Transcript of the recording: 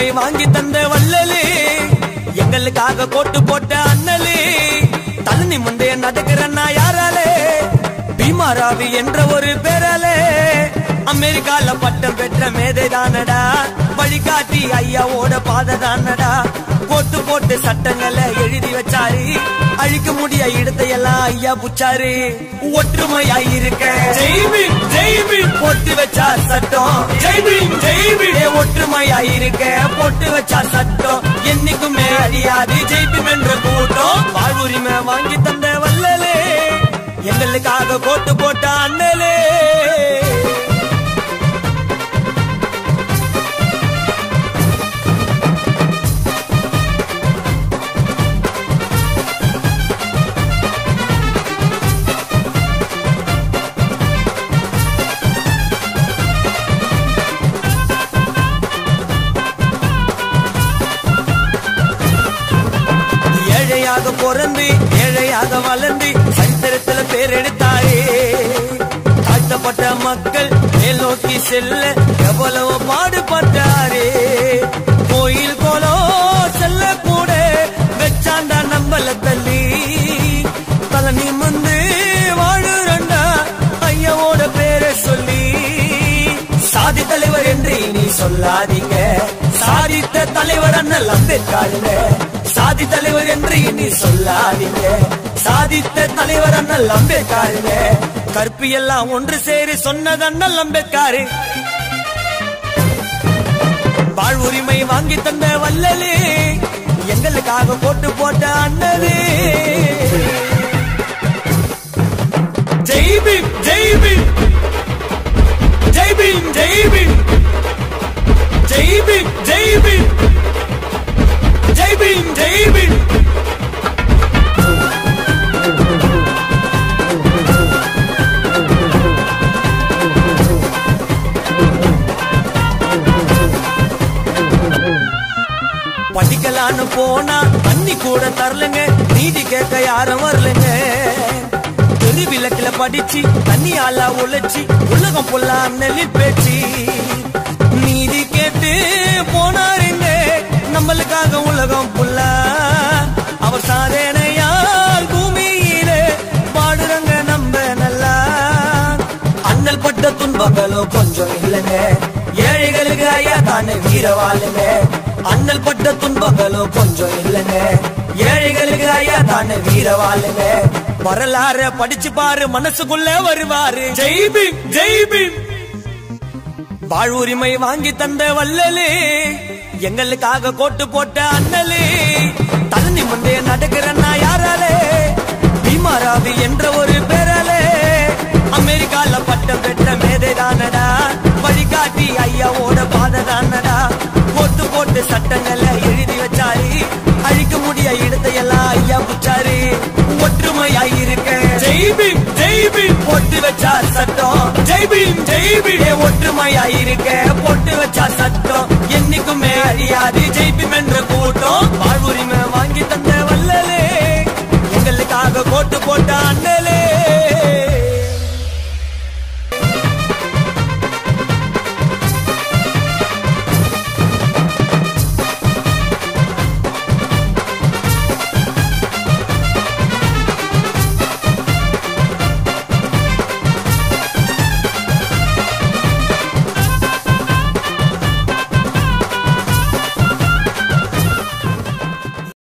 வாழ்வுரிமை வாங்கி தந்த வள்ளலே. எங்களுக்காக கோட்டு போட்ட அண்ணலே. தலை நிமிந்து நடக்கிறன்னா யாராலே? பீமாராவி என்ற ஒரு பேராலே. அமெரிக்கால பட்டம் பெற்ற மேதை தானடா வழிகாட்டி ஐயாவோட பாதை தானடா போட்டு போட்டு சட்டங்களை எழுதி வச்சாரு. அழிக்க முடிய இடத்தையெல்லாம் ஐயா புச்சாரு. ஒற்றுமையா இருக்க. போட்டு வச்சா சட்டம். ஒற்றுமையா இருக்க. போட்டு வச்சா சட்டம். என்னைக்குமே அழியாது. ஜெய்பீம் என்ற கூட்டம் வாழ்வுரிமை வாங்கி தந்த வல்லலே எங்களுக்காக கோட்டு போட்ட அண்ணலே. பிறந்து ஏழையாக வளர்ந்து சரித்திரத்துல பேர் எடுத்தாரே தாழ்த்தப்பட்ட மக்கள் மேல் நோக்கி செல்ல எவ்வளவு பாடுபட்டாரே. கோயில் போலோ செல்ல கூட வெச்சாண்டா நம்பல தள்ளி. தலை நிமிந்து வாழுறண்டா ஐயாவோட பேரை சொல்லி. சாதி தலைவர் என்று நீ சொல்லாதீங்க. சாதித்த தலைவர் அண்ணல் அம்பேத்கருங்க சாதி தலைவர் என்று இனி சொல்லாதீங்க சாதித்த தலைவர் அண்ணல் அம்பேத்காருங்க. கற்பு எல்லாம் ஒன்று சேரி சொன்னது அண்ணல் அம்பேத்காரு. வாழ்வுரிமை வாங்கி தந்த வல்லலே எங்களுக்காக போட்டு போட்ட அண்ணலே. ஜெய்பி ஜெய்பி படிக்கலான்னு போனா தண்ணி கூட தரலங்க. நீதி கேட்க யாரும் வரலங்க. தெரு விளக்குல படிச்சு தண்ணியால உழைச்சி உலகம் பொல்லாம் நெல்லில் பேச்சு. நீதி கேட்டு போனாருங்க. நம்மளுக்காக உலகம் புல்லா அவர் சாதனையால் பூமியிலே பாடுறங்க நம்ம நல்லா. அண்ணல் பட்ட துன்பங்களும் கொஞ்சம் இல்லைங்க. ஏழைகளுக்கு ஐயா தானே வீரவாளுங்க. அண்ணல் பட்ட துன்பங்களும் கொஞ்சம் இல்லைங்க. ஏழைகளுக்கு ஐயா தானே வீரவாளுங்க வரலாற படிச்சு பாரு மனசுக்குள்ள வருவாரு. ஜெய் பீம் ஜெய் பீம். வாழ்வுரிமை வாங்கி தந்த வல்லலே எங்களுக்காக கோட்டு போட்ட அண்ணலே. தலை நிமிந்து நடக்கிறன்னா யாராலே பீமாராவி என்ற ஒரு பேராலே. அமெரிக்கால பட்டம் பெற்ற மேதை தானடா வழிகாட்டி ஐயாவோட பாதை தானடா வந்து சட்டங்களை எழுதி வச்சாரு. அழிக்க முடிய இடத்தையெல்லாம் ஐயா புச்சாரு ஒற்றுமையாய் இருக்க ஜெய்பீம் ஜெய்பீம் போட்டு வச்சா சட்டம். ஜெய்பீம் ஜெய்பீம் ஒற்றுமையாய் இருக்க போட்டு வச்சா சட்டம். என்னைக்குமே அறியாது.